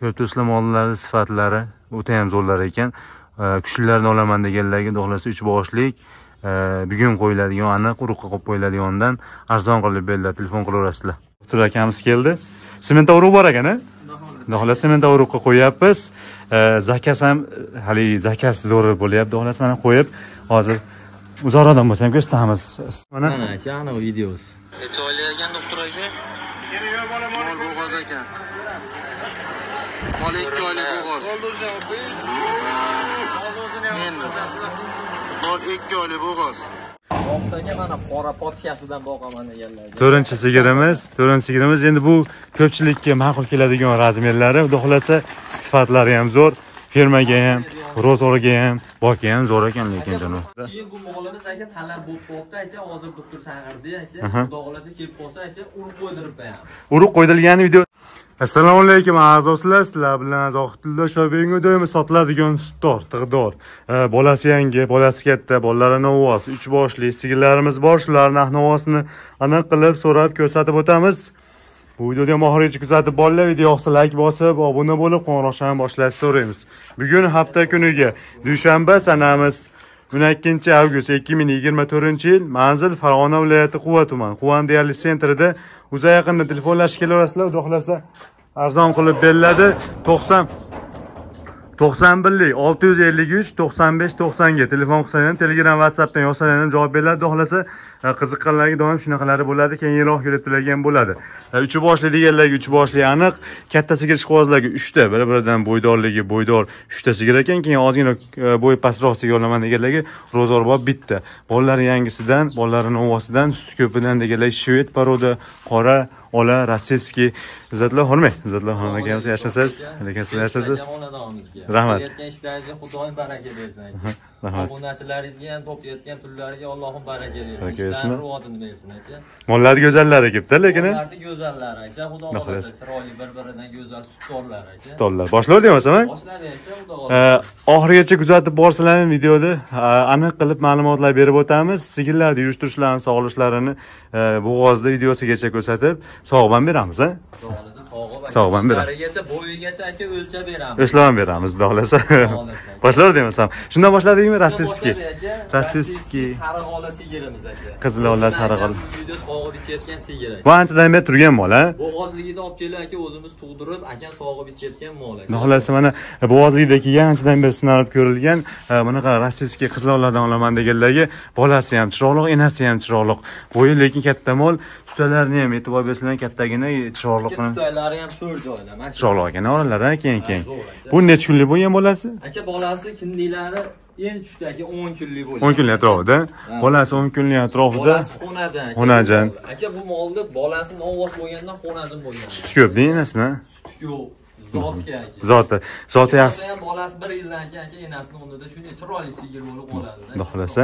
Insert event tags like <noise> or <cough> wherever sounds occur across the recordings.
ko'rib turibsizlar mollarni sifatlari o'ta ham zo'rlar ekan. E, kuchlilarni olaman deganlarga xohlasa uch boshlik e, bugun qo'yiladigan aniq urug'ga qo'yib qo'yiladiganidan arzon qilib beriladi telefon qilaverasizlar doktor akamiz keldi. Sementa urug' bor ekan a xudo xohlasa sementa urug'ga qo'yyapmiz E, zakaz ham haligi zakaz zo'r bo'lyapti xohlasa mana qo'yib hozir uzoqroqdan bo'lsa ham ko'rsatamiz mana. Mana aka aniq videosi. Necha oylik ekan doktor aka. Mol bo'g'oz ekan mol ikki oylik bo'g'oz endi. mol ikki oylik bo'g'oz oqdagi mana qora boqaman to'rtinchi sigirimiz to'rtinchi sigirimiz. Endi bu ko'pchilikka ma'qul keladigan razmerlari. Xudo xohlasa sifatlari ham zo'r fermaga ham ro'zg'orga ham boqqa ham zo'r ekan lekin janob. Keyin bu molimiz aka talab bo'lib qolibdi aka hozir doktor chaqirdi aka xudo xohlasa kelib qolsa aka urib qo'ydirib qo'yamiz urug' qo'ydirilgan video assalomu alaykum aziz do'stlar sizlar bilan zohidilla shopping doim sotiladigan sutdor tig'dor. Bolasi yangi bolasi katta bolalari novvoz uch boshli sigirlarimiz bor shularni ah narx navosini aniq qilib so'rab ko'rsatib o'tamiz. Bu videoni ham oxirigacha kuzatib boringlar video yoqsa layk bosib obuna bo'lib qo'ng'iroqchani boshlashni so'raymiz. Bugun hafta kuniga dushanba sanamiz. 12 avgust 2024 yil manzil farg'ona viloyati quva tumani quvan deyarli sentrida o'za yaqinda telefonlashib kelaverasizlar xudo xohlasa arzon qilib beriladi. 90 91lik 653 95 90 ga telefon qilsangiz ham telegram whatsappdan yozsangiz ham javob beriladi xohlasa e, qiziqqanlarga doim shunaqalari bo'ladi keyinroq kelib turadigan bo'ladi. E, uch boshli deganlarga uch boshli aniq. Katta sigir ishqibozlarga uchta bir biridan bo'ydorligi bo'ydor uchta sigir ekan keyin ozgina e, bo'yi pastroq sigir olaman deganlarga ro'zorbob bitta. Bolalari yangisidan bolalari novvosidan suti ko'pidan deganlar shved poroda qora ola rossiyskiy izzatli xonimay izzatli xonim akamiz yaxshisiz lekin siz xonadonimizga Rahmat. qilayotgan ishlaringizga xudoyim baraka bersin. <laughs> obunachilaringizga ham topayotgan pullariga allohim baraka bersin. Ishlarini rivojini bersin aka mollarni go'zallari kelibdi lekin e? Ularni go'zallari aka xudo xohlasa chiroyli bir biridan go'zal stollar aka stollar. Boshlovdi emasmi boshladi aka xudo xohlasa oxirigacha kuzatib borsalar videoda e, aniq qilib ma'lumotlar berib o'tamiz. Sigirlarni yurishtirishlarini sog'lishlarini e, bo'g'ozda videosigacha ko'rsatib sog'ban beramiz a ham beradi. ishlarigacha bo'yigacha aka o'lchab beramiz o'shlab ham beramiz xudo xohlasa xohlasa. <laughs> boshlardi emasam shundan boshladikmi rossiyskiy. Rossiyskiy. sariq ola sigirimiz aka Qizil ola, sariq ola. Sog'ib ichayotgan sigir bu anchadan beri turgan mol a bo'g'ozligida olib kelib aka o'zimiz tug'dirib aka sog'ib ichayotgan mol aka xudo xohlasa mana bo'g'ozlikda kelgan anchadan beri sinalib ko'rilgan e, bunaqa rossiyskiy qizloqlardan olaman deganlarga bolasi ham chiroyli enasi ham chiroyli bo'yi lekin katta mol tutalarini ham e'tibor bersanglar kattagina chiroyliqni tutaylari ham to'rt joyda mana shu ekan oralari keyin keyin bu necha kunlik bo'lgan bolasi? Aka bolasi kindiklari endi tushdi aka o'n kunlik bo'lgan o'n kunlik atrofida. Bolasi o'n kunlik atrofida. Bolasi xonajan aka. Bu molni bolasi novvos bo'lgandan xonajan bo'lgan. Suti ko'p deng enasini yo'q zoti zoti yaxshi. bolasi bir yildan keyin aka enasini o'rnida shunday chiroyli sigir bo'lib qoladi xudo xohlasa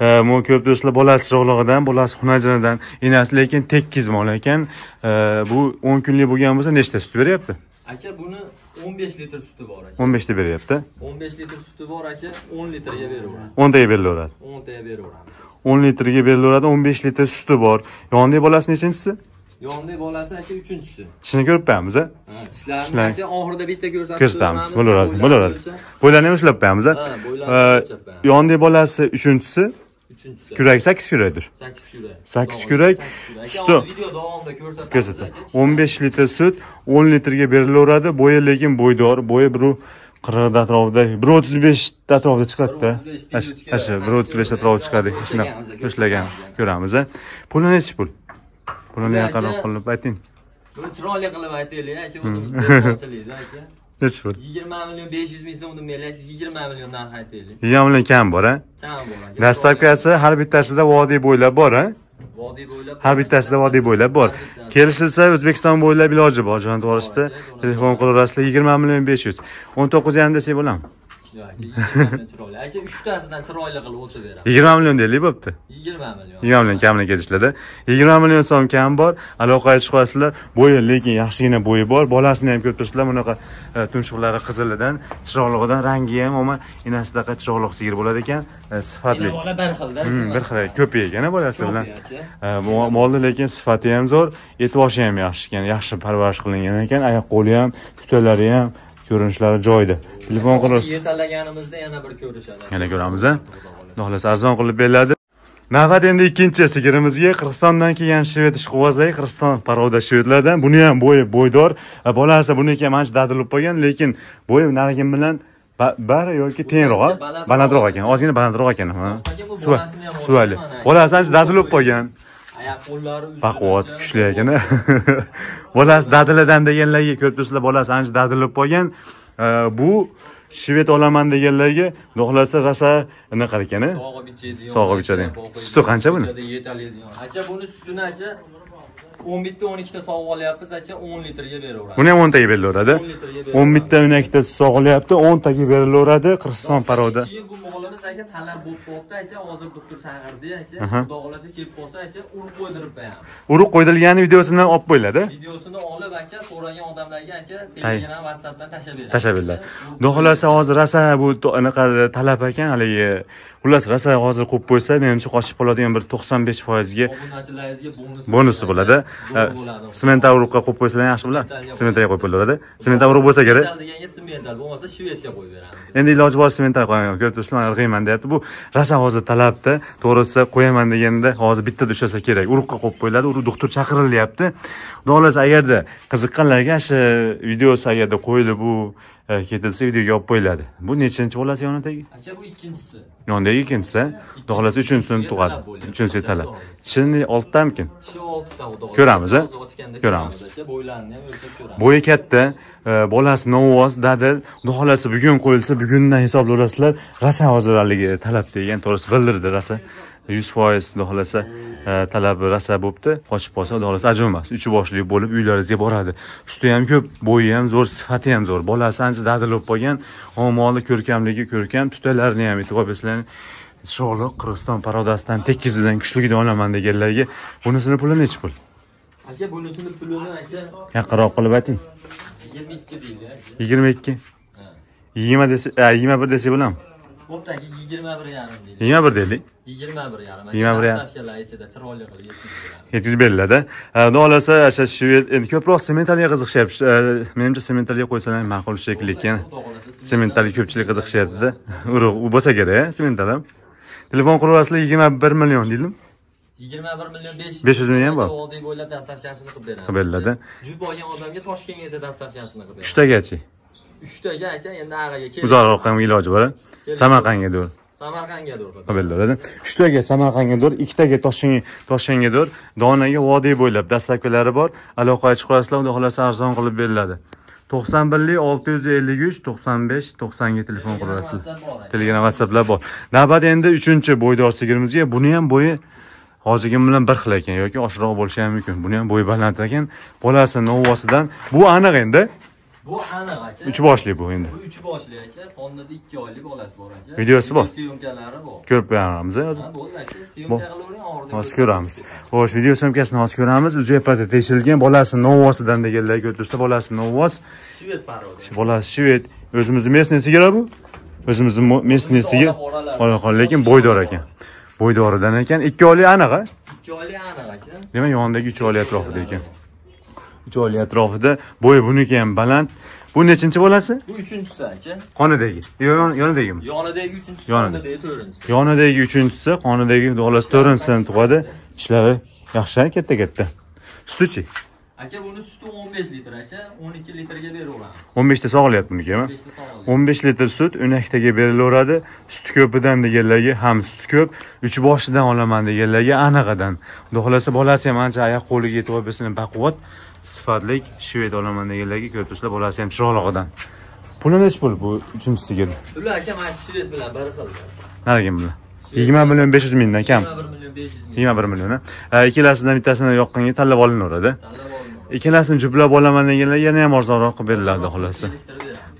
E, ko'p do'stlar bolasi chiroqlig'idan bolasi xunajinidan enasi lekin tekkiz mol ekan. E, bu o'n kunlik bo'lgan bo'lsa nechta sut beryapti? Aka buni 15 litr suti bor aka. O'n beshta beryapti. 15 litr suti bor aka 10 litrga beraveradi. O'ntaga berilaveradi. 10 taga beraveramiz o'n litrga berilaveradi o'n besh litr suti bor. Yonidagi bolasi nechinchisi yonidagi bolasi aka uchinchisi. Tishini ko'rib qo'yamiz a aka oxirida bitta ko'rsatib ko'rsatamiz. bo'laveradi bo'laveradi bo'ylarni ham ushlab qo'yamiz? a yonidagi bolasi uchinchisi? Uchinchisi. Kurak sakkiz kurakdir 8 kurak Sakkiz kurak, sakkiz kurak. Suti- video davomida ko'rsatamiz o'n besh litr sut o'n litrga berilaveradi. Bo'yi lekin bo'ydor bo'yi bir qirqni atrofida bir o'ttiz besh atrofida chiqadida. 135, Asha bir o'ttiz besh atrofida chiqadi. shunaqa ushlagan ko'ramiz a puli nechi pul Puli yaqinroq qilib ayting Buni chiroyli qilib aytaylik dehqonchilikda aka nechi pul 20 million 500 ming so'm mayli aka 20 million narx aytaylik yigirma million kam bor a kam bor aka dastavkasi har bittasida vodiy bo'ylab bor a vodiy bo'ylab har bittasida vodiy bo'ylab bor. Kelishilsa o'zbekiston bo'ylab iloji bor. Jon to'g'risida telefon qilaverasizlar yigirma million besh yuz. o'n to'qqiz yarim desak bo'ladimi Yo'q, aka 20 million chiroyli. Aka uchtasidan chiroyli qilib yigirma million deylik bo'pti. 20 million. Yigirma million kamini kelishiladi yigirma million so'm kam bor. Aloqaga chiqib olasizlar bo'yi lekin yaxshigina bo'yi bor. Bolasini ham ko'rib turibsizlar bunaqa e, tumshuqlari qizilidan chiroyligidan rangi ham umuman enasidaqa chiroyli sigir bo'ladi ekan? E, sifatli. Bola bir xilda Hmm, bir xil. Ko'p ekan bolasi bilan E, mo- molni lekin sifati ham zo'r eti boshi ham yaxshi ekan yaxshi parvarish qilingan ekan oyoq qo'li ham tuta tutalari ham ko'rinishlari joyida telefon qilasiz. Yetallaganimizda yana bir ko'rishadi. yana ko'ramiz a xudo xohlasa arzon qilib beriladi. Navbat endi ikkinchi sigirimizga qirg'izistondan kelgan shved ishqibozlar qirg'iziston paroda shvedlardan buni ham bo'yi bo'ydor. E, bolasi buniki ham ancha dadilib qolgan lekin bo'yi narigi bilan ba- bari yoki tengroq balandroq. Ekan ozgina balandroq ekan suvali. bolasi ancha dadilib qolgan Oyoq qo'llari baquvvat kuchli ekan <laughs> bolasi dadiladan deganlarga ko'rib turibsizlar bolasi ancha dadilib qolgan E, bu shved olaman deganlarga xudo xohlasa rosa anaqa ekan a. Sog'ib ichadigan. Suti qancha buni? Yetaladigan. Acha buni sutini acha 11 ta 12 ta sog'ib olyapmiz acha 10 litrga beraveradi. buni ham o'ntaga berilaveradi 10 litrga o'n bitta o'n ikkitasi sog'ilyapti o'ntaga berilaveradi qirg'iziston paroda Keyin bu molimiz aka talab bo'lib qolibdi acha hozir doktor chaqirdi. Xudo xohlasa kelib qolsa urib qo'ydirib qo'ydirilgani videosini olib qo'yiladi Videosini olib acha so'ragan odamlarga acha. Telegram WhatsAppdan tashlab beramiz. tashlab beriladi xudo xohlasa hozir rosa bu anaqa talab ekan haligi xullas rosa hozir qo'yib qo'ysa menimcha qochib qoladigan bir to'qson besh foizga bonusi bo'ladi. Urug'ga qo'yib qo'ysalar yaxshi bo'lar sementga qo'yib qo'yilaveradi sement urug' bo'lsa kerak. deganga bo'lmasa qo'yib beramiz. endi iloji boricha sementga qo'yaman ko'rib turibsizlar irg'iyman deyapti. Bu rosa hozir talabda. To'g'risi qo'yaman deganda hozir bittada ushlasa kerak. Urug'ga qo'yib qo'yiladi. Urug' doktor chaqirilyapti xohlasa agarda qiziqqanlarga shu videosi agarda qo'yilib bu e, ketilsa videoga olib qo'yiladi. Bu nechinchi bolasi yonidagi Acha bu ikkinchisi. yonidagi ikkinchisi. Xudo xohlasa uchinchisini tug'adi. uchinchisi talab tishini oltitamikin Kishi 6 ta xudo. Ko'ramiz, a? Ko'ramiz. bo'ylarini ham o'lchab ko'ramiz. bo'yi katta e, bolasi novoz dadil. Xudo xohlasa bugun qo'yilsa bugundan hisoblayverasizlar rosa hozir haligi talab degan to'g'risi bildirdi rosa yuz foiz xudo xohlasa e, talabi rosa bo'libdi qochib qolsa xudo xohlasa ajab emas. Uch boshli bo'lib uylaringizga boradi. Suti ham ko'p bo'yi ham zo'r sifati ham zo'r. Bolasi ancha dadil bo'lib qolgan omoli ko'rkamligi ko'rkam tutalarini ham e'tibor bersanglar sho'rliq qirg'iziston parodasidan tekkizidan kuchligidan olaman deganlarga bunisini puli nechi pul? Aka bunisini pulini acha yaqinroq qilib ayting. 22 deydi. yigirma ikki. Yigirma desa yigirma bir desak bo'ladimi Aka 21 yarim deydi. yigirma bir deylik 21 yarim. 21 yarim. Tashkillar ichida chiroyli qilib yetkazib beriladi xudo xohlasa o'sha endi ko'proq sementalga qiziqishyapti menimcha sementalga qo'ysalar ma'qul shekilli ekan xohlasa sementalga ko'pchilik qiziqishyaptida <laughs> urug' u bo'lsa kerak semental ham telefon qilyapsizlar yigirma bir million deydim 21 million 500 500 ming ham bor. Vodiy bo'ylab dasturxonasini qilib beramiz. Qilib beriladi. Jup olgan odamga Toshkentgacha dasturxonasini qilib beramiz. uchtagachi 3 taga aka endi ag'aga kelib uzoqroq ham iloji bor a? samarqandga dur. Samarqandga dur. beriladi uchtaga samarqandga dur ikkitaga toshkent toshkentga dur. Donaga vodiy bo'ylab dastlabkilari bor. Aloqaga chiqasizlar xudo xohlasa arzon qilib beriladi. to'qson birlik olti yuz ellik uch to'qson besh to'qsonga telefon qilasizlar telegram whatsapplar bor. Navbat endi uchinchi bo'ydor sigirimizga buni ham bo'yi hozirgi bilan bir xil ekan yoki oshiqroq bo'lishi ham mumkin. Buni ham bo'yi baland ekan. Bolasi novvosidan bu aniq endi Bu aniq aka. uch boshli bu endi Bu 3 boshli aka. Xonada 2 oylik bolasi bor aka. Videosi bor? Syomkalari bor. ko'rib Ha, bo'ldi aka. Syomka qilavering hozir ko'ramiz xo'sh video syomkasini hozir ko'ramiz u jepata tekshirgan bolasi novvosidan deganlar ko'ribsizlar bolasi novvos Shved parodi. bolasi shved o'zimizni местный sigiri bu o'zimizni местный sigir Qolaqol, lekin bo'ydor ekan bo'ydoridan ekan ikki oylik aniq a 2 oylik aniq aka. demak yonidagi uch oylik atrofida ekan uch oylik atrofida bo'yi buniki ham baland. Bu nechinchi bolasi? Bu 3-inchisi aka. qonidagi. Yo- yon- yonidagimi? Yonidagi 3-inchisi, Yonida. yonidagi 4-inchisi. yonidagi uchinchisi qonidagi xohlasa to'rtinchisini tug'adi tishlari yaxshi katta katta. Sutichi? Aka buni suti 15 litr aka, 12 litrga beraveramiz. o'n beshta sog'ilyapti buniki 15 ta sog'iladi. o'n besh litr sut o'naktaga berilaveradi. Suti ko'pidan deganlarga ham suti ko'p. Uch boshidan olaman deganlarga anig'idan xudo xohlasa bolasi ham ancha oyoq qo'liga e'tibor bersin baquvvat sifatlik shved olaman deganlarga ko'rib turibsizlar bolasi ham chiroylig'idan puli nechi pul bu uchinchisiga? Ular aka mana shved bilan bir xil. narigi bilan yigirma million besh yuz mingdan kam? 21 million 500 ming. yigirma bir million ikkalasidan bittasini yoqqanga tanlab olinaveradi ikkalasini juplab olaman deganlar yana ham arzonroq qilib beriladi beramiz.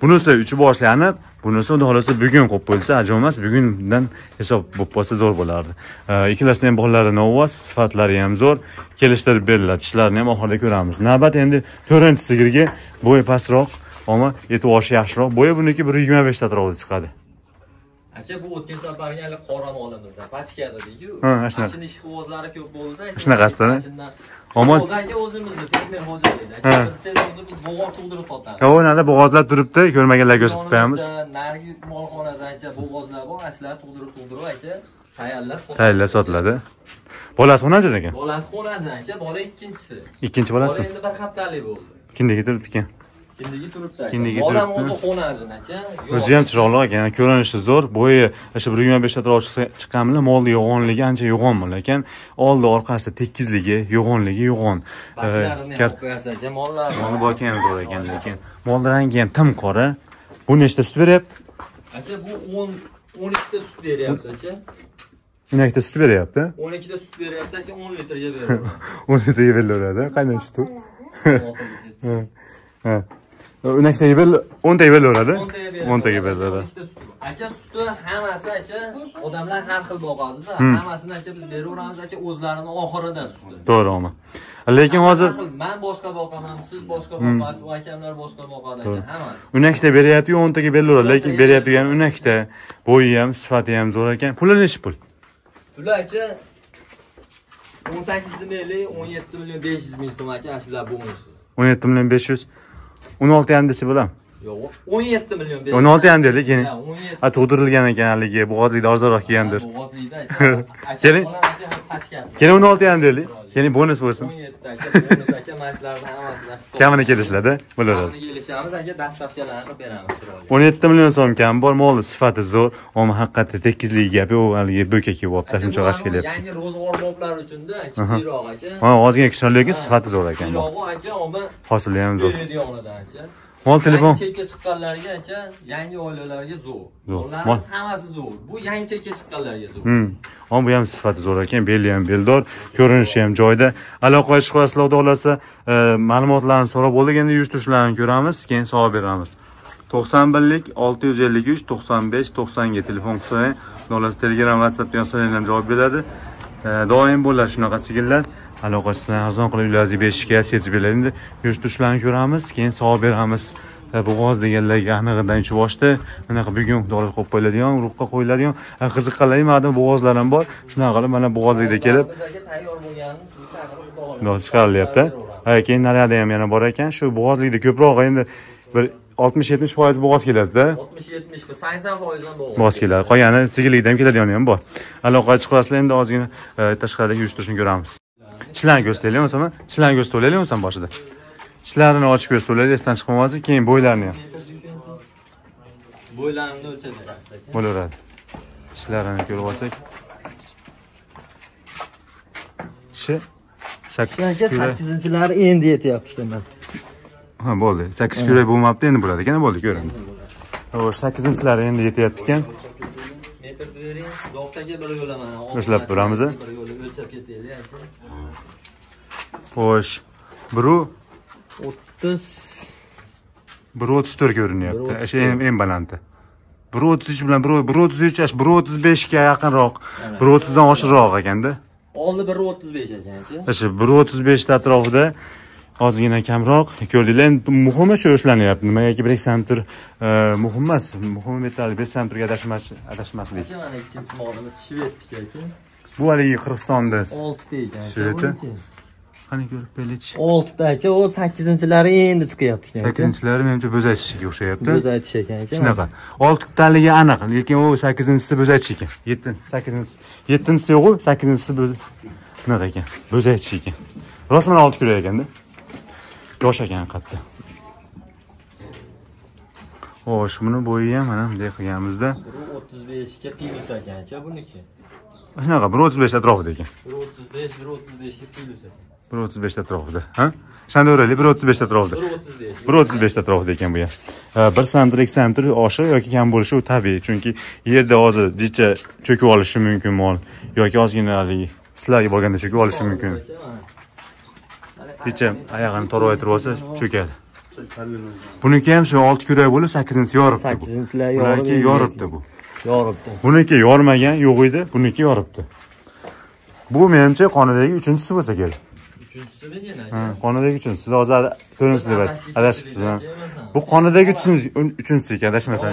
Bunisi uchi boshlanib bunisi xudo xohlasa bugun qo'yib qo'yilsa ajoyib emas bugundan hisob bo'lib qolsa zo'r bo'lardi. Ikkalasini ham bolalari novvoz sifatlari ham zo'r kelishtirib beriladi tishlarini ham oxirida ko'ramiz. Navbat endi to'rtinchi sigirga bo'yi pastroq ammo eti oshi yaxshiroq bo'yi buniki bir yigirma beshta atrofida chiqadi. Aka bu o'tgan safargi hali qoramolimiz, pachka dediku. Ha. Mashina ishqibozlari ko'p bo'ldi-da. Shunaqasidan, a? Shundan omon aka o'zimizni fermer xo'jaligi. Ha. Aka biz bo'g'oz tug'dirib sotamiz. yo'q nada bo'g'ozlar turibdi ko'rmaganlarga ko'rsatib qo'yamiz narigi molxonada ancha bo'g'ozlar bor, ashlar tug'dirib tug'dirib aka tayyorlab tayyorlab sotiladi bolasi xonancha ekan Bolasi xonasi ancha, bola ikkinchisi. ikkinchi Bola bolasi endi bir haftalik bo'ldi. kindagi turibdi ekan Kindagi turibdi. aka. Kindagi Bolam turibdi. o'zi xonasi ancha. o'zi ham chiroyli ekan ko'rinishi zo'r bo'yi o'sha bir yigirma besh atrof chiqqan bilan molni yo'g'onligi ancha yo'g'on bo'lar ekan oldi orqasi tekizligi yo'g'onligi yo'g'on Bachlarini ham kat- olib qo'yasiz aka, mollar. molni boki ham zo'r ekan lekin molni rangi ham tim qora bu nechta sut beryapti Aka bu 10 12 ta sut beryapti aka. o'nakta sut beryapti 12 ta sut beryapti aka 10 litrga beraman. o'n litrga berilaveradi <laughs> qanday Oltiga <laughs> ha o'naktaga ber o'ntaga O'ntaga beraman. o'ntaga Ikkita suti. Aka suti hammasi aka odamlar har xil boqadi-da. Hmm. Hammasini aka biz beraveramiz aka o'zlarini oxirida suti. to'g'rimi lekin hozir men boshqa boqaman, siz boshqa boqasiz, u akamlar boshqa boqadi aka, hammasi. o'nakta beryapti-yu o'ntaga berilaveradi lekin beryaptigan o'nakta bo'yi ham sifati ham zo'r ekan puli nechi pul Ular aka 18 million, 17 million 500 ming so'm aka ashlar bonus. o'n yetti million besh yuz o'n olti yarim desa Yo'q, 17 million berdim. o'n olti yarim deylik keyin Ha, 17 tug'dirilgan ekan haligi bo'g'ozlikda arzonroq kelgandir Bo'g'ozlikda Keling. keyin o'n olti yarim deylik keyin bonus bo'lsin. 17 aka, bonus aka, mashlarni hammasini hisob. kamini kelishlarda bo'laveradi kelishamiz aka, dastavkalarni qilib beramiz o'n yetti million so'm kam bor molni sifati zo'r. Ammo haqiqatda tekizligi gapi u haligi bo'kak kelib olibdi shuncha g'ash kelyapti. Yangi ro'zg'or boblar uchunda kichikroq aka. ha ozgina kichkina lekin sifati zo'r ekan Yog'i aka, hosili ham zo'r. Mol telefon chekka chiqqanlarga aka, yangi oilalarga zo'r. Zo'r. Mollarimiz hammasi zo'r. Bu yangi chekka chiqqanlarga zo'r. Hmm. Ammo bu ham sifati zo'r ekan, beli ham beldor, ko'rinishi ham joyida. Aloqaga chiqasizlar, xudo xohlasa, e, ma'lumotlarni so'rab bo'ldik, endi ko'ramiz, keyin savol beramiz. 91lik 653 95 90 ga telefon qilsang, xohlasa Telegram, WhatsAppdan yozsangiz ham javob beradi. E, Doim bo'ladi shunaqa sigirlar. Aloqachilar arzon qilib ularga berishga sezib beradi. Endi yurishtirishlarini ko'ramiz, keyin savol beramiz. E, bo'g'oz deganlarga anig'idan ichi boshda bunaqa bugun xudolar qo'yib qo'yiladigan urug'qa qo'yiladigan e, qiziqqanlar ma'lum bo'g'ozlar ham bor. Shunaqa qilib mana bo'g'ozlikda kelib chiqarilyapti. Ha keyin naryada ham yana bor ekan. Shu bo'g'ozlikda ko'proq endi bir oltmish yetmish foiz bo'g'oz keladida. 60-70 80 foizdan bo'lgan. bo'g'oz keladi. Qolgani sigirlikda ham keladigani ham bor. Aloqaga chiqasizlar endi ozgina e, tashqarida yurishtirishni ko'ramiz tishlarini ko'rsataylik bo'lsam tishlarini ko'rsatib olaylik bo'lsam boshida. Tishlarini ochib ko'rsatib olaylik esdan chiqmasin keyin bo'ylarini ham. Bo'ylarimni o'lchab berasiz bo'laveradi. Tishlarini ko'rib olsak. Tishi sakkiz Aka kurak 8-lari endi yetyapti mana. ha bo'ldi. Sakkiz kurak bo'lmabdi endi bo'ladi ekan bo'ldi ko'rindi. Xo'sh sakkizinchilari endi yetyapti ekan. Metr bering, bir. O'shlab turamiz, o'lchab ketaylik xo'sh. Biru? 30 bir o'ttiz to'rt ko'rinyapti Bir o'ttiz o'sha eng balandi bir o'ttiz uch bilan bir bir o'ttiz uch bir o'ttiz beshga yaqinroq. Bir o'ttizdan oshiqroq ekanda. Oldi 1.35 ekan aka. o'sha bir o'ttiz beshni atrofida ozgina kamroq. Ko'rdinglar endi muhimi shu ishlanyapti nimagaki bir ikki santimetr e, muhim emas. Muhimi besh santimetrga adashmas- adashmaslik. Mana ikkinchi molimiz shvedniki. Bu haligi qirg'izistonda 6 ta ekan. qani ko'rib beraylik 6 ta aka, o 8-lari endi chiqyapti ekan. Aka. sakkizinchilari menimcha bo'zaytishiga o'xshayapti. O'zi aytish ekan aka. shunaqa. Oltitaligi aniq lekin u sakkizinchisi bo'zaytish ekan. Yettin sakkizinchisi yettinchisi yo'qu sakkizinchisi bo'z- bunaqa ekan bo'zaytish ekan. Rost mana olti kurak ekanda. Yosh ekan qattiq. Xo'sh buni bo'yi ham mana bunday qilganmizda 1.35 ga plus ekan aka buniki. Shunaqa bir o'ttiz besh atrofida ekan 1.35, 1.35 ga plus ekan. bir o'ttiz besh atrofida ha? O'shanda o'raylik bir o'ttiz besh atrofida 1.35. bir o'ttiz beshta atrofida ekan bu ham bir santimetr ikki santimetr oshiq yoki kam bo'lishi u tabiiy chunki yerda hozir jicha cho'kib olishi mumkin mol yoki ozgina haligi sizlarga borganda cho'kib olishi mumkin. jicha oyog'ini toraytirib olsa cho'kadi. Buniki ham shu olti kurak bo'lib sakkizinchisi yoribdi bu. 8-lar buniki yoribdi bu Yoribdi. buniki yormagan yo'q edi buniki yoribdi bu menimcha qonidagi uchinchisi bo'lsa kerak Uchinchisimi yana? Ha, qonidagi uchinchisi siz hozir to'rtinchisi deb adashibsiz bu qonidagi uchinchisi ekan adashmasam.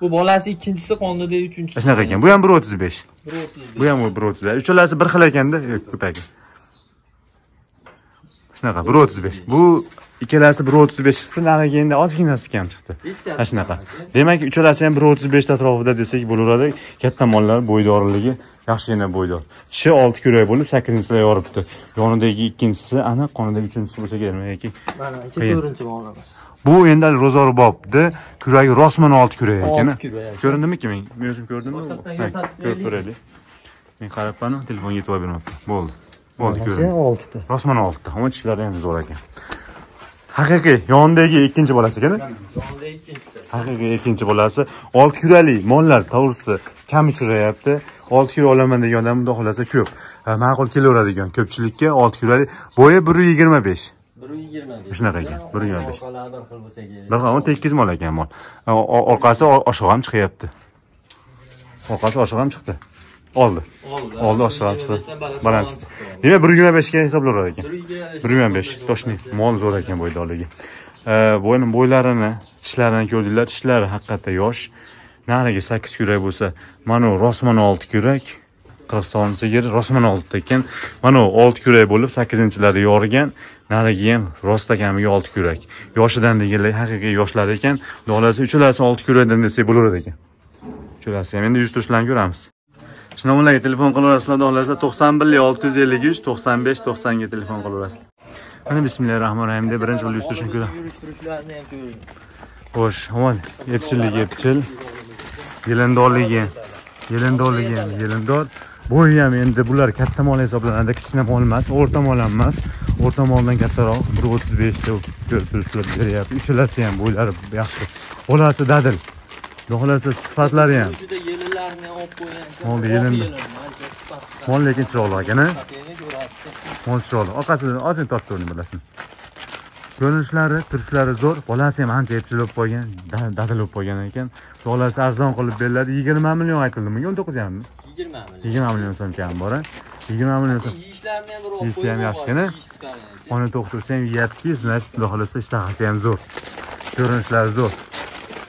Bu bolasi ikkinchisi qonida uchinchisi. shunaqa ekan bu ham bir o'ttiz besh 1.35. bu ham bir o'ttiz uchalasi bir xil ekanda yo'q, ko'p ekan shunaqa bir o'ttiz besh bu ikkalasi bir o'ttiz besh chiqdi narigi endi ozginasi kam chiqdi mana shunaqa. Demak uchalasi ham bir o'ttiz beshni atrofida desak bo'laveradi katta mollar bo'ydorligi yaxshigina bo'ydor tishi olti kurak bo'lib sakkizinchida yoribdi yonidagi ikkinchisi aniq qonidagi uchinchisi bo'lsa kerak yoki Mana to'rtinchi bu endi ro'zorbobni kuragi rosman olti kurak ekan ko'rindimiki men? Men o'zim ko'rdimmi? Ko'rib ko'raylik men qarabmanu telefon yetib bermabdi bo'ldi. Bo'ldi ko'rindi. Shu oltita. rosman oltita. Ammo tishlari ham zo'r ekan haqiqiy yonidagi ikkinchi bolasi ekan Sonda ikkinchisi. haqiqiy ikkinchi bolasi. Olti kurali mollar to'g'risi kam uchrayapti olti kilo olaman degan odam xudo xohlasa ko'p. Ma'qul kelaveradigan ko'pchilikka olti kurali. Bo'yi bir yuz yigirma besh. Bir yuz yigirma besh. Shunaqa ekan, bir yuz yigirma besh. Bir xil bo'lsa kerak. bir o'n tekkiz mol ekan mol. Orqasi o- oshiq ham chiqyapti. Orqasi oshiq ham chiqdi oldi. Oldi. chiqdi. Baland chiqdi demak bir yigirma beshga hisoblanar ekan. Bir yigirma besh. bir yuz yigirma besh. toshni mol zo'r ekan bo'ydorligi bo'yni bo'ylarini tishlarini ko'rdinglar. Tishlari haqiqatda yosh. Narigi sakkiz kurak bo'lsa mana rosmana olti kurak qirg'iziston sigiri rosmana olti ekan. Mana olti kurak bo'lib sakkizinchilari yorigan narigi ham rost kamiga olti kurak. Yoshidan deganlar haqiqiy yoshlar ekan. Dolasi uchalasi olti kurakdan desak bo'laveradi ekan. Uchalasi ham endi yuz turishlarini ko'ramiz Shinomularga telefon qilaverasizlar, xudo xohlasa 91 653 95 90 ga telefon qilaverasizlar. Mana bismillahi rohmanir rohim deb birinchi bo'lib uyushtirishni ko'raman. Ham ko'ring. Xo'sh, omon, epchilligi epchil, yelindorligi, yelindorligi ham yelindor. Bo'yi ham endi bular katta mol hisoblanadi, kichkina mol emas, o'rta mol ham emas. O'rta moldan kattaroq 1.35 beshda ko'rib turibsizlar beryapti. Uchalasi ham bo'ylari yaxshi. Bolasi dadil. Xohlasa sifatlari ham. Shunda yelinlarni olib qo'ygan. Oldi, yelin. Mol lekin chiroyli ekan? Mol chiroyli. Orqasidan ozgina tortib ko'ring bilasizmi. Ko'rinishlari, turishlari zo'r. Bolasi ham ancha epchil bo'lib qolgan, da- dadil bo'lib qolgan ekan. Bolasi arzon qilib beriladi. 20 million aytildi bunga 19 ham. Yigirma million. 20 million so'm kam bor, a? 20 million so'm. Yeyishlarni ham Yeyishni ham yaxshigina. Ona to'xtirsa ham yeyapti, значит, xudo xohlasa ishtahasi ham zo'r. Ko'rinishlari zo'r.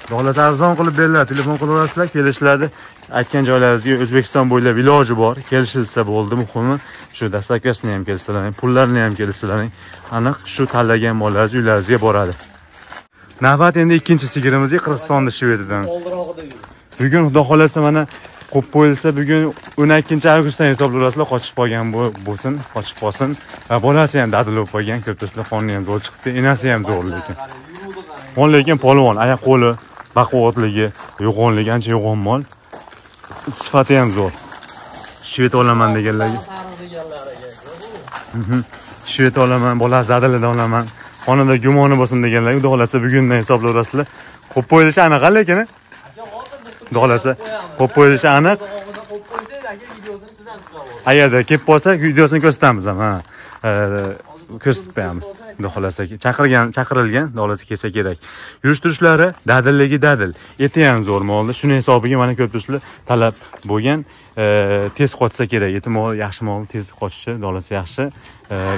Xudo arzon qilib beriladi. Telefon qilaverasizlar, kelishiladi. Aytgan joylaringizga O'zbekiston bo'ylab iloji bor. Kelishilsa bo'ldi, muhimi shu dastavkasini ham kelsalar, pullarini ham kelsalar, aniq shu tanlagan mollaringiz uylaringizga boradi. Navbat endi ikkinchi sigirimizga Qirg'izistonda Shvediyadan. Bugun xudo xolasa mana qo'yib qo'yilsa bugun 12 avgustdan hisoblayverasizlar qochib qolgan bo'lsin qochib qolsin va bolasi ham dadil bo'lib qolgan ko'p qonni ham zo'r chiqdi enasi ham zo'r lekin mol lekin polvon oyoq qo'li baquvvatligi yo'g'onligi ancha yo'g'on mol. Sifati ham zo'r. Shved olaman deganlarga Sariq mhm. shved olaman bolasi adilidan olaman. Xonada gumoni bo'lsin deganlar xudo xohlasa bugundan hisoblayverasizlar qo'yib qo'yilishi aniq lekin xudo xohlasa qo'yib qo'yilishi aniq. Agarda kelib qolsa videosini ko'rsatamiz ham ha. Ko'rsatib qo'yamiz xudo xohlasa chaqirgan chaqirilgan xudo xohlasa kelsa kerak. Yurish turishlari dadilligi dadil. Eti ham zo'r molni shuni hisobiga mana ko'p do'stlar talab bo'lgan e, tez qochsa kerak. Eti mol yaxshi mol tez qochishi xudo xohlasa yaxshi.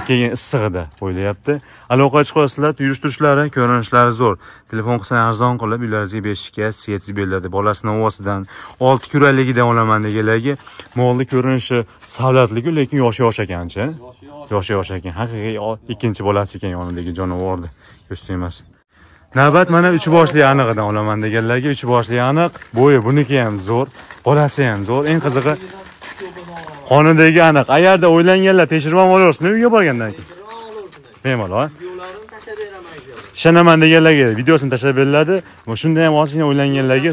Keyin issig'ida qo'yilyapti aloqa chiqyapsizlar yurish turishlari ko'rinishlari zo'r. Telefon qilsang arzon qilib uylaringizga berishga yetkazib beriladi bolasini ovosidan olti kuraligidan olaman deganlarga molni ko'rinishi savlatligi lekin yoshi yosh ekanchi yoshi yosh. Ekan. Haqiqiy ikkinchi bolasi ekan yonidagi jonivorni. Go'shti emas. Navbat mana uch boshli anig'idan olaman deganlarga uch boshli aniq bo'yi buniki ham zo'r bolasi ham zo'r. Eng qizig'i qonidagi aniq. Agarda o'ylanganlar. Tekshirib ham olaversin uyga borgandan keyin? Bemalol ishonaman deganlarga videosini tashlab beriladi. Shunda ham ozgina o'ylanganlarga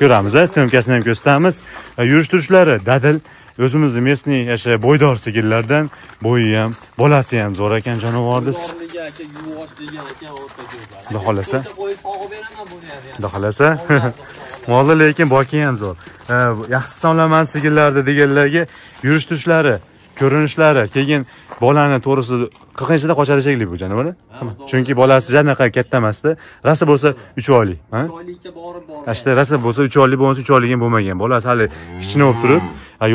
ko'ramiz syomkasini ham ko'rsatamiz. E, yurish turishlari dadil. O'zimizni местный o'sha bo'ydor sigirlardan bo'yi ham bolasi ham zo'r ekan jonivorni. Xudo xohlasa. Xudo xohlasa molda lekin boki ham zo'r yaxshi hisoblaman sigirlarda deganlarga yurish turishlari ko'rinishlari keyin bolani to'g'risi qirqinchida qochadi shekilli bu jonivor chunki bolasi janaqa katta emasda rasa bo'lsa uch oylik ha? Oylikka borib borib. Ashta rasa bo'lsa 3 oylik bo'lmasa 3 oylik ham bo'lmagan. Bolasi hali kichkina bo'lib turib,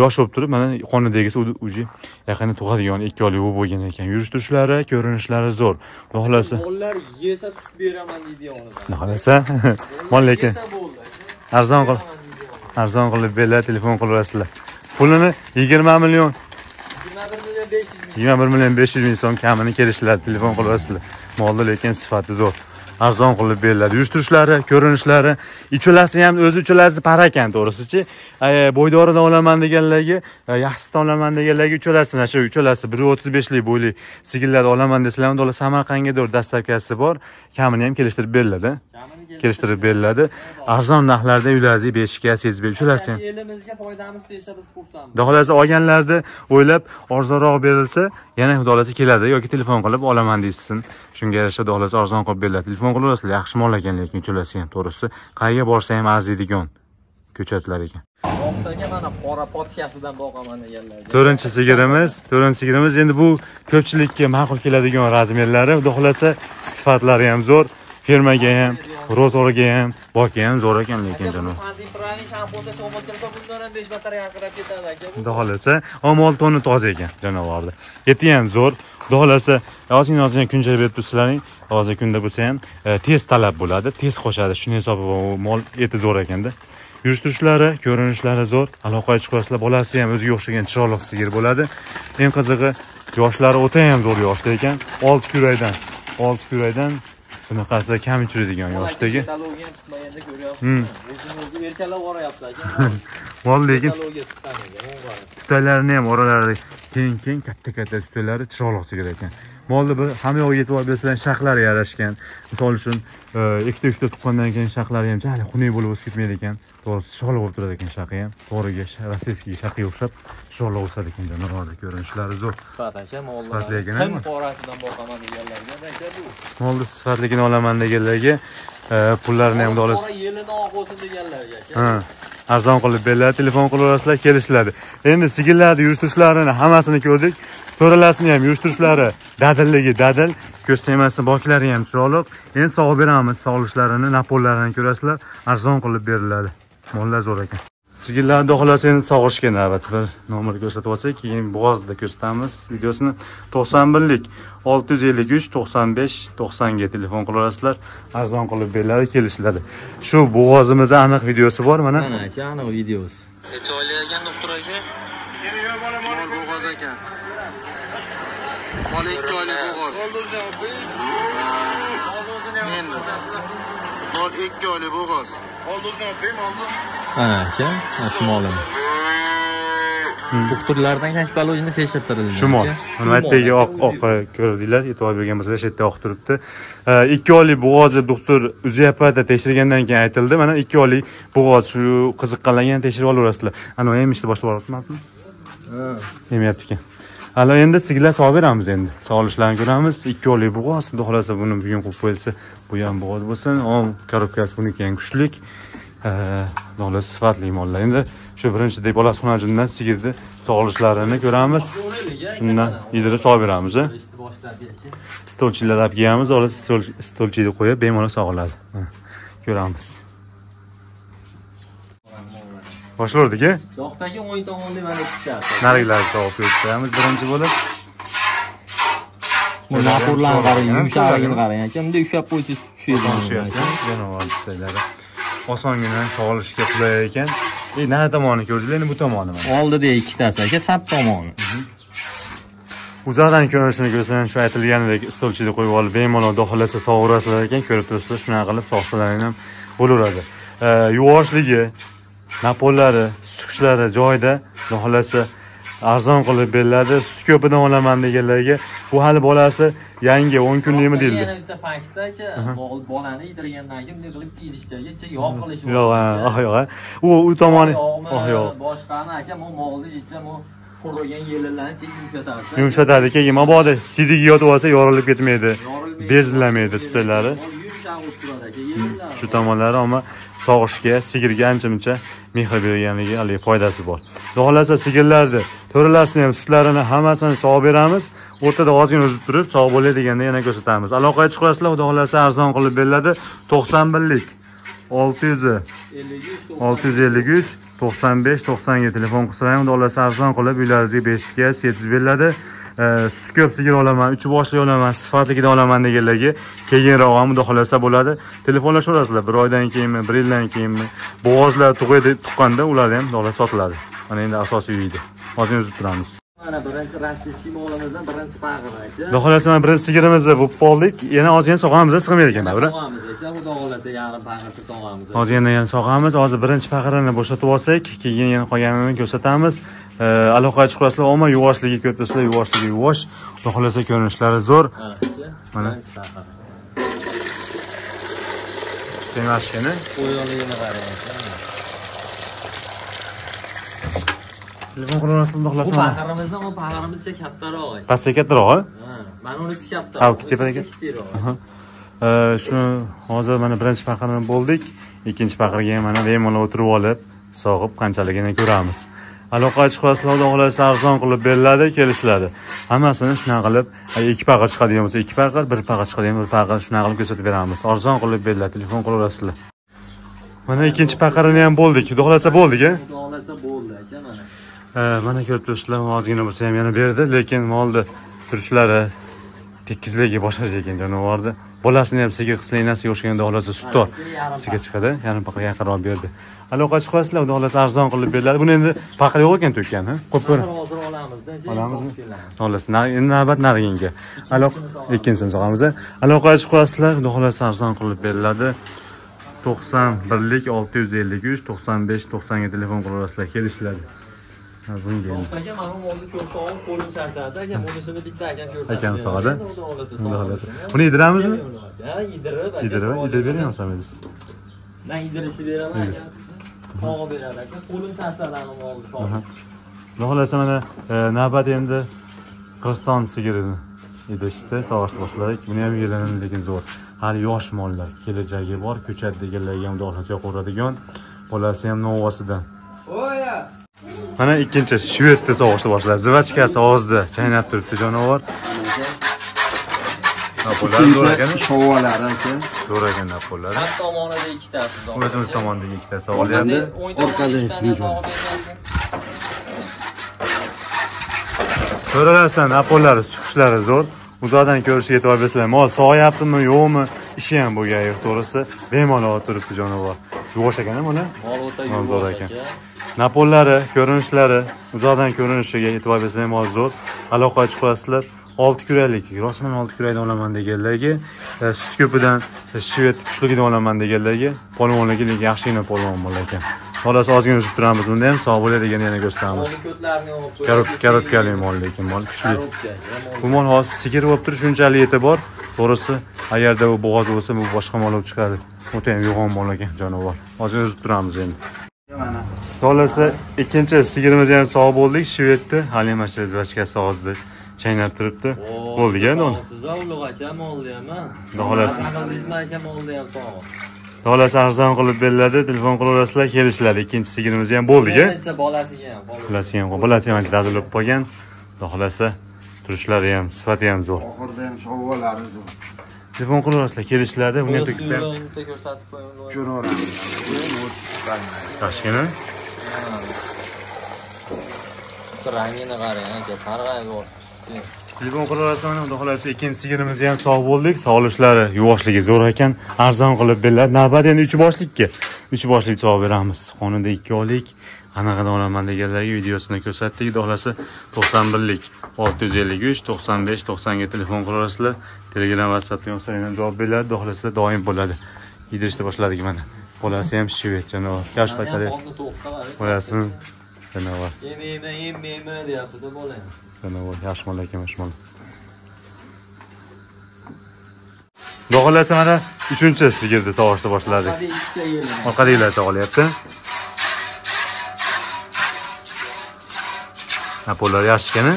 yosh bo'lib turib, mana qonidagisi уже yaqinda tug'adigan 2 oylik bo'lgan ekan. Yurish turishlari, ko'rinishlari zo'r. Xudo xolasa, Mollar yesa sut beraman deydi yonidan. xudo xolasa. <laughs> Mol lekin. Arzon qil, arzon qilib berlar telefon qilaverasizlar. Pulini 20 million, 21 million besh yuz ming yigirma bir million besh yuz ming so'm kamini kelishlar telefon qilasizlar molni lekin sifati zo'r. Arzon qilib beriladi yurishtirishlari ko'rinishlari uchalasi ham o'zi uchalasi parakan to'g'risichi? E, Bo'ydoridan olaman deganlarga e, yaxshisidan olaman deganlarga uchalasini shu uchalasi bir o'ttiz beshlik bo'yli sigirlarni olaman desalar unda ular samarqandga dastavkasi bor. Kamini ham kelishtirib beriladi kamini kelishtirib beriladi. Arzon narxlarda uylaringizni berishga sezib ham elimizga foydamiz tegsa biz xursandmiz. Xudo xohlasa olganlarni o'ylab arzonroq berilsa yana xudo xohlasa keladi. Yoki telefon qilib olaman deyishsin shunga yarasha xudo xohlasa arzon qilib beriladi. Telefon qilaverasizlar yaxshi mol ekan lekin uchalasi ham to'g'risi. Qayerga borsa ham arziydigan ko'chatlar ekan. Oqtaga mana qora podshasidan boqaman deganlarga to'rtinchi sigirimiz to'rtinchi sigirimiz. Endi bu ko'pchilikka ma'qul keladigan razmerlari. Xudo xohlasa sifatlari ham zo'r fermaga ham ro'zg'orga ham boki ham zo'r ekan lekin janob. Antipraning xudo xohlasa omol toni toza ekan janovorni eti ham zo'r. Xudo xohlasa ozgina ozgina kunjara berib tursalaring hozir kunda bo'lsa ham e, tez talab bo'ladi tez qo'shadi. Shuni hisobi bilan u mol eti zo'r ekanda. Yurishtirishlari ko'rinishlari zo'r. Aloqa chiqarasizlar bolasi ham o'ziga o'xshagan chiroyli sigir bo'ladi. Eng qizig'i yoshlari o'ta ham zo'r yoshda ekan. Olti kurakdan olti kurakdan bunaqasi kam uchraydigan yoshdagi katalogiya ham chiqmaganda Hmm. ko'ryapsiz o'zini o'zi erkalab boryapti aka mol lekin tutalarni ham oralari. Keng keng katta katta tutalari ekan molni bir hamma yog'iga e'tibor bersanglar shaxlari yarashgan. Misol uchun e, ikkita uchta tuqqandan keyin shaxlari ham jalil xunuk bo'lib o'sib ketmaydi ekan. To'g'risi chiroyli bo'lib turadi ekan shaqi ham. To'g'riga rossiyskiy shaqiga o'xshab chiroyli o'sadi ekan janovorni ko'rinishlari zo'r. Sifat aka mollar Sifatli ekan, tim aynan. qorasidan boqaman deganlarga aka bu? Molni sifatligini olaman deganlarga e, pullarini ham qora yelini oq bo'lsin deganlarga aka arzon qilib beriladi telefon qilaverasizlar kelishiladi. Endi sigirlarni yurishtirishlarini hammasini ko'rdik. To'ralasini ham yurishtirishlari dadilligi dadil ko'z tegmasin boklari ham chiroyli endi sog'ib beramiz sog'lishlarini napollarini ko'rasizlar. Arzon qilib beriladi. Mollar zo'r ekan. Sigirlarni xudo xohlasa endi sog'ishga navbat bir nomer ko'rsatib olsak keyin bo'g'ozda ko'rsatamiz videosini to'qson birlik olti yuz ellik uch to'qson besh to'qsonga telefon qilaverasizlar arzon qilib beriladi kelishiladi shu bo'g'ozimizni aniq videosi bor mana mana aka aniq videosi necha oylik ekan doktor aka bo'g'oz ekan. Mol ikki oylik bo'g'oz. Endi. Mol ikki oylik bo'g'oz. mana aka mana shu molimiz doktorlardan как положено tekshirtirilgan shu mol mana ertaga oq oq ko'rdinglar e'tibor bergan bo'lsanglar shu yerda oq turibdi ikki oylik bo'g'ozni doktor uzyapata tekshirgandan keyin aytildi. Mana ikki oylik bo'g'oz shu qiziqqanlarga tekshirib olaverasizlar anavi emishni boshlab yuboryaptimi yemayapti ekan. Hali endi sigirlar sog'ib beramiz endi. Sog'lishlarini ko'ramiz. Ikki oylik bo'g'oz. Xudo xohlasa buni bugun qo'yib qo'yilsa bu ham bo'g'oz bo'lsin. Om korobkasi buniki ham kuchlik Xohlasa sifatli mollar endi shu birinchidek bolasi xonajimdan sigirni sog'lishlarini ko'ramiz. Shundan yedirib sog'ib beramiz a. stolchilar olib kelamiz hozir stol- stolchiga qo'yib bemalol sog'iladi ko'ramiz. Boshlardik a yoqdagi o'ng tomonda mana ikkitasi narigilarni sog'ib ko'rsatamiz birinchi bo'lib. Bu napurlarni qarang yumshog'ligini qarang. bunday ushlab qo'ysangiz tushadi tutalari osongina sog'ilishga qulay ekan. E nari tomonni ko'rdinglar? Endi bu tomoni mana. Oldida ikkitasi aka chap tomoni. Uzoqdan ko'rinishini ko'rsangiz shu aytilganidek stolchiga qo'yib olib bemalol xudo xohlasa sovuvrasizlar ekan ko'rib turibsizlar shunaqa qilib sog'salaring ham bo'laveradi. E, yuvoshligi napollari suqishlari joyida xohlasa arzon qilib beriladi sut ko'pidan olaman deganlarga bu hali bolasi yangi o'n kunlikmi deyildi. yana bitta faktda aka bol- bolani yedirgandan keyin bunday qilib kiyishgacha yog' qilish yo'q oh yo'q u u tomoni oh yo'q. boshqani aka bu molni ichsa bu qurigan yellarni tez yumshatadi yumshatadi keyin mabodo siydigi yotib olsa yorilib ketmaydi. Bezillamaydi tutalari shu tomonlari ammo sog'ishga sigirga ancha muncha mehr berganligi haligi foydasi bor. Xudo xohlasa sigirlarni to'ralasini ham sutlarini hammasini sog'ib beramiz. O'rtada ozgina uzib turib sog' bo'lay deganda yana ko'rsatamiz. Aloqaga chiqasizlar xudo xohlasa arzon qilib beriladi. To'qson birlik. olti yuz olti yuz ellik uch to'qson besh to'qsonga telefon qilsalar ham xudo xohlasa arzon qilib uylaringizga berishga yetkazib beriladi. Suti ko'p sigir olaman uch boshli olaman sifatligidan olaman deganlarga keyinroq ham xudo bo'ladi. Telefonlashaverasizlar bir oydan keyinmi bir yildan keyinmi bo'g'ozlar tug'adi tuqqanda ular ham xudo sotiladi. Mana endi asosiy uyda. Hozir uzib turamiz. Mana birinchi rossiyskiy molimizdan birinchi pag'ir aka. Xudo xohlasa mana birinchi sigirimizni bo'lib qoldik. Yana ozgina sog'amiz, sig'maydi ekan. Tog'amiz aka, xudo xohlasa yarim pag'irni tog'amiz. Ozgina yana sog'amiz. Hozir birinchi paqirini bo'shatib olsak, keyin yana qolganini ko'rsatamiz. E, aloqaga chiqasizlar, ammo yuvoshligi ko'ribsizlar, yuvoshligi yuvosh. Xudo xohlasa ko'rinishlari zo'r. Mana birinchi pag'ir. Temashkini. Qo'yonligini qarang aka. Telefon Bu xohlasa. pag'irimizdan bu pag'irimizcha kattaroq aka. Pastga kattaroq, ha? Mana unisi katta. Ha, tepadagi? kichikroq. E, shuni hozir mana birinchi paqirini bo'ldik. Ikkinchi paqirga ham mana bemalol o'tirib olib, sog'ib qanchaligini ko'ramiz. Aloqa chiqasizlar, xudo xohlasa arzon qilib beriladi, kelishiladi. Hammasini shunaqa qilib, ikki paqir chiqadigan bo'lsa, ikki paqir, bir paqir chiqadigan bir paqir shunaqa qilib ko'rsatib beramiz. Arzon qilib beriladi, telefon qilaverasizlar. Mana ikkinchi paqirini ham bo'ldik. Xudo xohlasa bo'ldik, a? Xudo xohlasa bo'ldi mana. Ko'rib turibsizlar, ozgina bo'lsa ham yana berdi, lekin molni turishlari tekizligi boshqacha ekan jonivorni. Bolasini ham sigir qisli enasiga o'xshaganda xohlasa sutdor sigir chiqadi, yarim paqa yaqinroq berdi. Aloqa chiqasizlar, xudo xohlasa arzon qilib beriladi. Buni endi paqa yo'q ekan to'kkan, ko'ring. Hozir olamizda. Olamizmi? Xohlasa endi navbat nariginga. Aloqa ikkinchisini sog'amiz. Aloqa chiqasizlar, xudo xohlasa arzon qilib beriladi. 91lik 653 95 90 ga telefon qilaverasizlar, kelishiladi. Ha, bunga endi. Aka mana bu molni ko'p sog'ib qo'lim charchadi aka. Bunisini bitta akam ko'rsatdi. Akam sog'adi? Xudo xohlasa. Buni yediramizmi? Ha, yedirib. Yedirib, yedirib bo'ladi. beramiz. Men yedirishni beraman aka. Tog'i beradi aka. Qo'lim charchadi sog'ib. Xudo xohlasa mana navbat endi Qirg'iziston sigirini idishda sog'ishni boshladik. Buni ham yelani lekin zo'r. Hali yosh mollar, kelajagi bor, ko'chat deganlarga ham xudo xohlasa qo'radigan. Bolasi ham novvosidan. Mana ikkinchi shvedda sog'ishni boshladi. Zivachkasi og'zida chaynab turibdi jonivor. Napollari zo'r ekan. shovalari aka. Zo'r ekan napollari. Ham tomonida ikkitasi. O'zimiz tomondagi ikkitasi olyapti. Orqada. Ko'raversan, napollari chiqishlari zo'r. Uzoqdan ko'rishga e'tibor bersanglar, mol sog'yaptimi, yo'qmi, ishi ham bo'lgan yo'q, to'g'risi. Bemalol turibdi jonivor. Yuvosh ekan mana. Mol o'ta Mol zo'r yuvosh ekan. Napollari, ko'rinishlari, uzoqdan ko'rinishiga e'tibor bersanglar, mol zo'r. Aloqa chiqasizlar. 6 kuralik, rostman 6 kurakdan olaman deganlarga, e, sut ko'pidan shvet kuchligidan olaman deganlarga, polvonligi lekin yaxshigina polvon bo'lar ekan. Xolos ozgina uzib turamiz bunda ham sog' bo'ladigan yana ko'rsatamiz. Karotkali mol lekin mol kuchli. Bu mol hozir sigir bo'lib turib shunchalik eti bor. To'g'risi, agarda u bo'g'oz bo'lsa, bu boshqa mol bo'lib chiqadi. O'ta ham yo'g'on ekan jonivor. Hozir uzib turamiz endi. Mana. Xohlasa ikkinchi sigirimizni ham sog' bo'ldik, shvedni hali mana shu zvachkasi og'zida chaynab turibdi. Bo'ldi endi uni. Ulug' aka molni ham. ha? Xudo xohlasa. Qildingizmi aka molni ham sog'. Xohlasa arzon qilib beriladi, telefon qilaverasizlar, kelishiladi. Ikkinchi sigirimiz ham bo'ldi-ga. Bolasiga ham qoldi. Bolasi ham, bolasi ham dadil bo'lib qolgan. Xudo xohlasa turishlari ham, sifati ham zo'r. Oxirida ham shovalari zo'r. Telefon qilaverasizlar, kelishiladi. Bitta ko'rsatib qo'ying. Ko'raveramiz. Toshkentmi? Rangini qarang aka, sarg'ayib. Telefon qilaverasizlar, xudo xohlasa ikkinchi sigirimizni ham sog' bo'ldik. Sog'lishlari, yuvoshligi zo'r ekan. Arzon qilib beriladi. Navbat endi 3 boshlikka. 3 boshlik sog' beramiz. Xonada 2 oylik. Qanaqadan olaman deganlarga videosini ko'rsatdik. Xudo xohlasa 91lik 653 95 90 ga telefon qilaverasizlar. Telegram, WhatsApp yozsanglar javob beriladi. Xudo xohlasa doim bo'ladi. Yedirishni boshladik mana. Bolasi ham shvet janovar. Yosh paytlar bolasini janovar. Yemayman, yemayman deyapti-da bolam. Janovar, yaxshi mol ekan, yaxshi mol. Xudo xohlasa mana 3-chi sigirni sog'ishni boshladik. Orqadagilar sog'ilyapti. Napollar yaxshi ekani.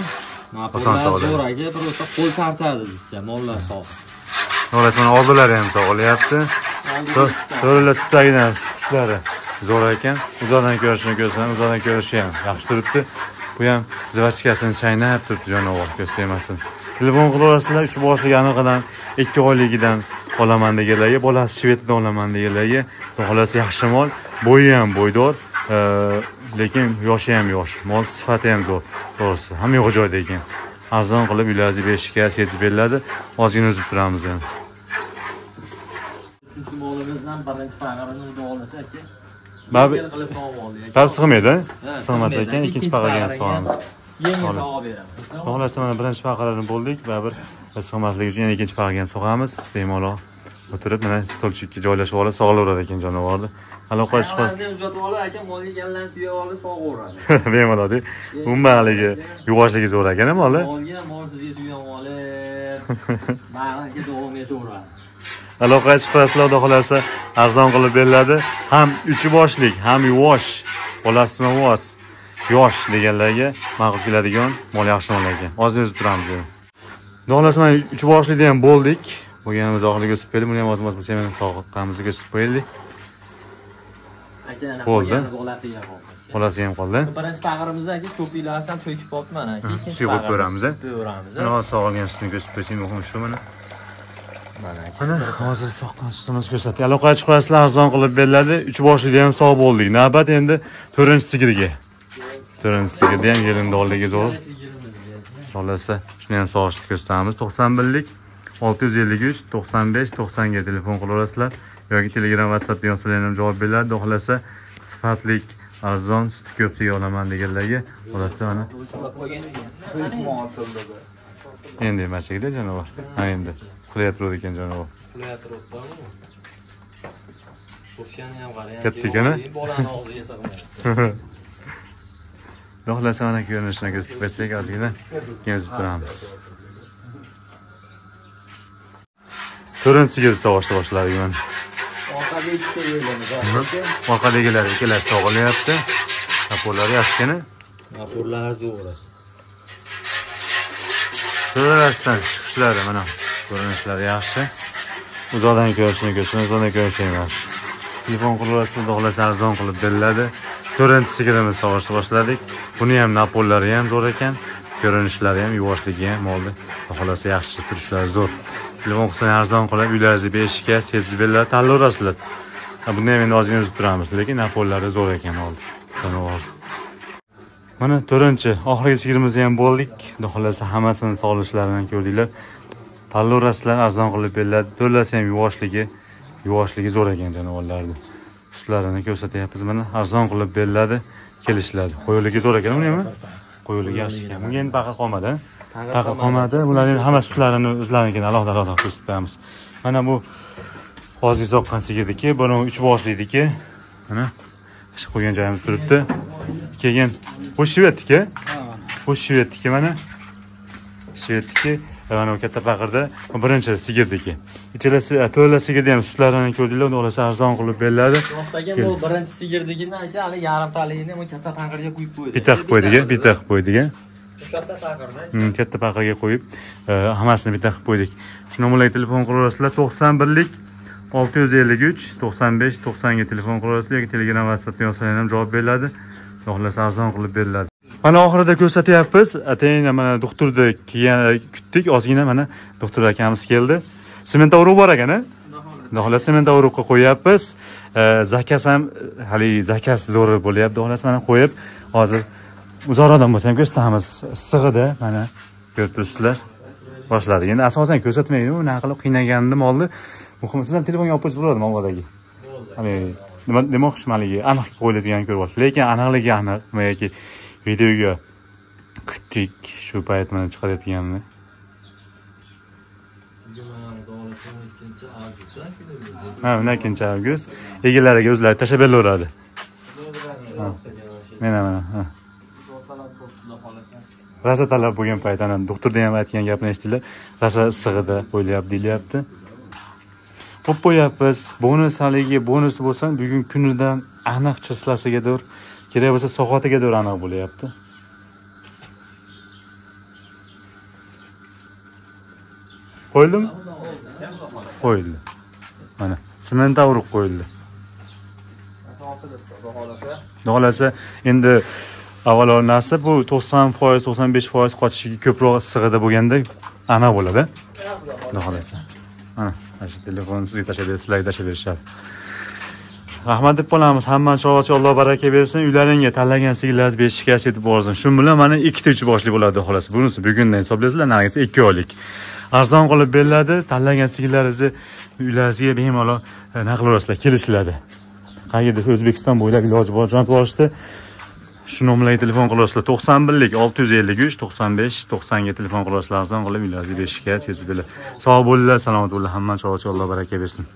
Oson Napoleon sog'iladi. zo'r aka, bir o'ta qo'l tartadi bizcha, mollar sog'. Mana oldilari ham sog'ilyapti. To'rlar tutagidan chiqishlari zo'r ekan. Uzoqdan ko'rishini ko'rsam, uzoqdan ko'rishi ham yaxshi turibdi. Bu ham zvachkasini chaynab turibdi jonivor, ko'z tegmasin. Telefon qilaverasizlar, 3 boshlik aniqidan 2 oyligidan olaman deganlarga, bolasi shveddan olaman deganlarga, xohlasa yaxshi mol, bo'yi ham bo'ydor, lekin yoshi ham yosh. Mol sifati ham zo'r. To'g'risi, hamma yo'q joyda ekan. Arzon qilib ularni berishga setzib beriladi. Ozgina uzib turamiz ham. Bab sig'maydi, Ha, sig'mas sig'maydi. ekan, ikkinchi pag'aga ham pag'aga beraman xohlasa mana birinchi paqalarni bo'ldik va bir issiqmasligi uchun yana ikkinchi paqaga ham sog'amiz bemalol o'tirib mana stolchikka joylashib olib sog'laveradi ekan jonivorni aloqa Hayvonni uzatib olib aka molga gallan suyab olib sog'averadi <laughs> bemalol deb. Umuman haligi yuvoshligi zo'r ekan moli molga mol sizga suyab olib <laughs> managa davom etaveradi aloqa chiqasizlar xudo xohlasa arzon qilib beriladi. Ham uchi boshlik ham yuvosh. Bolasi mavoz yosh deganlarga ma'qul keladigan mol yaxshi mol ekan hozir o'zib turamiz xudo xohlasa mana uch boshlikda ham bo'ldik. Bo'lganimiz oxiriga o'sib keldi buni ham ozmoz bo'lsa ham sog'liqamizga o'sib ana Bo'ldi. bolasi ham qoldi. Birinchi pag'irimiz aka ko'piklarni ham to'kib olibdi mana. Ikkinchi qo'yib ko'ramiz, ko'ramiz hozir sog'ilgan sutni ko'rsatib qo'ysang muhim shu mana. Mana hozir soqqan sutimizni ko'rsatdik aloqaga chiqasizlar arzon qilib beriladi? Uch boshlikda ham sog' bo'ldik. Navbat endi to'rtinchi sigirga. To'rtinchi sigirda ham yerindorligi zo'r. Xohlasa shuni ham sog'ishni ko'rsatamiz. To'qson birlik olti yuz ellik uch to'qson besh to'qsonga telefon qilaverasizlar yoki telegram whatsappda yozsalar ham javob beriladi xudo xohlasa sifatlik arzon sut ko'p siga olaman deganlarga xohlasa mana endi emachakda janovar ha endi. Qilayotgan ekan janovar Katta ekan, bolani og'ziga <laughs> xohlasa mana ko'rinishini ko'rsatib qo'ysak ozgina keyin o'zib turamiz. To'rtinchi sigir sog'ishni boshladik mana orqadagilar ikkalasi sog'ilyapti kapurlari yaxshigina. Rapporlar zo'r to'ralasidan chiqishlari mana ko'rinishlari yaxshi. Uzoqdan ko'rishini ko'rsin uzoqdan ko'rishi ham yaxshi. Telefon xudo xohlasa arzon qilib beriladi. To'rtinchi sigirimizni sog'ishni boshladik. Buni ham napollari ham zo'r ekan. Ko'rinishlari ham yuvoshligi ham xudo xohlasa yaxshi turishlari zo'r telefon qilsang arzon qilib uylaringizni berishga sertifikatlar beriladi tanlayverasizlar buni ham endi ozgina uzib turamiz lekin napollari zo'r ekan oldi Mana mana to'rtinchi oxirgi sigirimizni ham bo'ldik xudo xohlasa hammasini sog'lishlarini ko'rdinglar tanlayverasizlar arzon qilib beriladi to'lasi ham yuvoshligi yuvoshligi zo'r ekan jonivorlarni Ustlarini ko'rsatyapmiz mana arzon qilib beriladi kelishiladi qo'yiligi zo'r ekan uni ham qo'yiligi yaxshi ekan bunga endi paqa qolmadi a? paqa qolmadi. Bularni hamma sutlarini o'zlarinikini alohida alohida ko'rsatib qo'yamiz mana bu hozir soqqan sigirniki. Buni uch boshlikniki mana shu qo'ygan joyimiz turibdi. Keyin bu shvedniki bu shvedniki mana. Shvedniki mana bu katta paqirda birinchi sigirniki. Ichalasi to'la sigirni ham sutlarini ko'rdinglar. Xudo xohlasa arzon qilib beriladi. Bu birinchi sigirdigini aka hali yarim taligini bu katta paqirga quyib qo'ydi. Bitta qilib qo'ydik bitta qilib qo'ydik a o'sha yerda paqirda Hmm, katta paqaga qo'yib e, hammasini bitta qilib qo'ydik. Shu nomerlarga telefon qilaverasizlar to'qson birlik olti yuz ellik uch to'qson besh to'qsonga telefon qilaverasizlar yoki telegram whatsappda yozsanglar ham javob beriladi. Xohlasa arzon qilib beriladi. Mana oxirida ko'rsatyapmiz atayin mana doktorni kelgan kutdik ozgina mana doktor akamiz keldi. Sementavruq bor ekan a xudo xohlasa sementavruqqa qo'yyapmiz E, zakaz ham e, haligi zakaz zo'r bo'lyapti xudo xohlasa mana qo'yib hozir uzoqroqdan bo'lsa ham ko'rsatamiz issig'ida mana. Ko'rib turibsizlar. Boshladik endi asosan ko'rsatmaydi. Unaqa qilib qiynagandim oldi. Muhimi siz ham telefonga olib qo'ysangiz bo'ladi oldagi nima demoqchiman haligi aniq qo'yiladiganini ko'rib olish lekin aniqligi aniq. Nima yoki videoga kutdik shu payt mana chiqarayotganini ha o'n ikkinchi avgust. Egalariga o'zlari tashlab beraveradi mana mana ha. Rosa talab bo'lgan payt ana doktorda ham aytgan gapini eshitdinglar rosa issig'ida qo'yilyapti deyilyapti qo'yib qo'yyapmiz bonus haligi bonus bo'lsa bugungi kunidan aniq chislasigadir kerak bo'lsa soatigadir aniq bo'lyapti. Qo'yildimi? Qo'yildi. Mana sementavruq qo'yildi. Xudo xohlasa endi avvalo narsa bu to'qson foiz to'qson besh foiz qochishiga ko'proq issig'ida bo'lganda ana bo'ladi. Xudo xohlasa mana mana shu telefonni sizga tashlab berib sizlarga tashlab berishadi. Rahmat deb qolamiz hammani chorvachi alloh baraka bersin. Uylaringga tanlagan sigirlaringiz beshikasi yetib borsin. Shu bilan mana ikkita uch boshli bo'ladi xolos. Bunisi bugundan hisoblaysizlar narigisi ikki oylik. Arzon qilib beriladi tanlagan sigirlaringizni uylaringizga bemalol e, qilaverasizlar kelishiladi. Qayerda? O'zbekiston bo'ylab iloji bor jo'natib yuborishdi shu nomerlarga telefon qilasizlar to'qson birlik olti yuz ellik uch to'qson besh to'qsonga telefon qilasizlar arzon qilib uylaringizni beshikka yetkazib sog' bo'linglar salomat bo'linglar hammani chorvachi alloh baraka bersin.